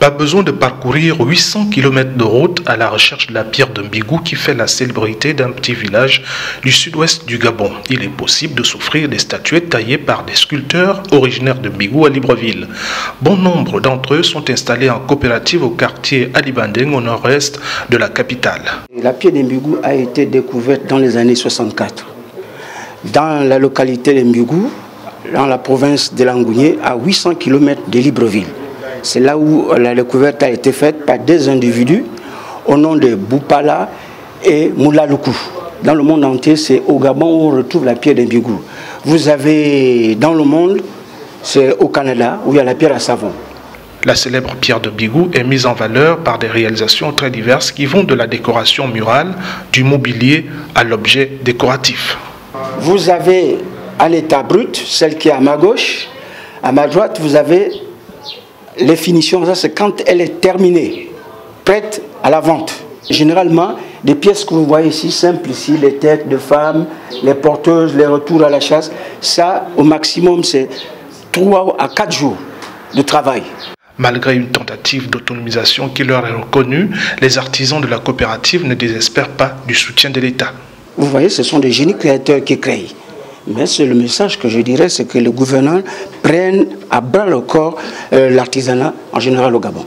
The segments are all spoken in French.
Pas besoin de parcourir 800 km de route à la recherche de la pierre de Mbigou qui fait la célébrité d'un petit village du sud-ouest du Gabon. Il est possible de s'offrir des statuettes taillées par des sculpteurs originaires de Mbigou à Libreville. Bon nombre d'entre eux sont installés en coopérative au quartier Alibandeng au nord-est de la capitale. La pierre de Mbigou a été découverte dans les années 64 dans la localité de Mbigou, dans la province de Langounier, à 800 km de Libreville. C'est là où la découverte a été faite par deux individus au nom de Boupala et Moulaloukou. Dans le monde entier, c'est au Gabon où on retrouve la pierre d'Imbigou. Vous avez dans le monde, c'est au Canada où il y a la pierre à savon. La célèbre pierre de Bigou est mise en valeur par des réalisations très diverses qui vont de la décoration murale, du mobilier à l'objet décoratif. Vous avez à l'état brut, celle qui est à ma gauche, à ma droite, vous avez les finitions, ça c'est quand elle est terminée, prête à la vente. Généralement, des pièces que vous voyez ici, simples ici, les têtes de femmes, les porteuses, les retours à la chasse, ça au maximum c'est 3 à 4 jours de travail. Malgré une tentative d'autonomisation qui leur est reconnue, les artisans de la coopérative ne désespèrent pas du soutien de l'État. Vous voyez, ce sont des génies créateurs qui créent. Mais c'est le message que je dirais, c'est que le gouvernement prenne à bras le corps euh, l'artisanat en général au Gabon.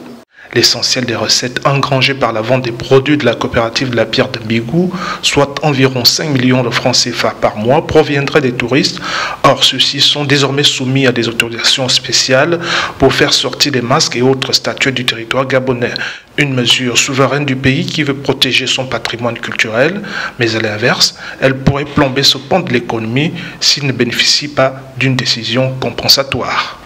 L'essentiel des recettes engrangées par la vente des produits de la coopérative de la pierre de Bigou, soit environ 5 millions de francs CFA par mois, proviendrait des touristes. Or, ceux-ci sont désormais soumis à des autorisations spéciales pour faire sortir des masques et autres statuettes du territoire gabonais. Une mesure souveraine du pays qui veut protéger son patrimoine culturel, mais à l'inverse, elle pourrait plomber ce pont de l'économie s'il ne bénéficie pas d'une décision compensatoire.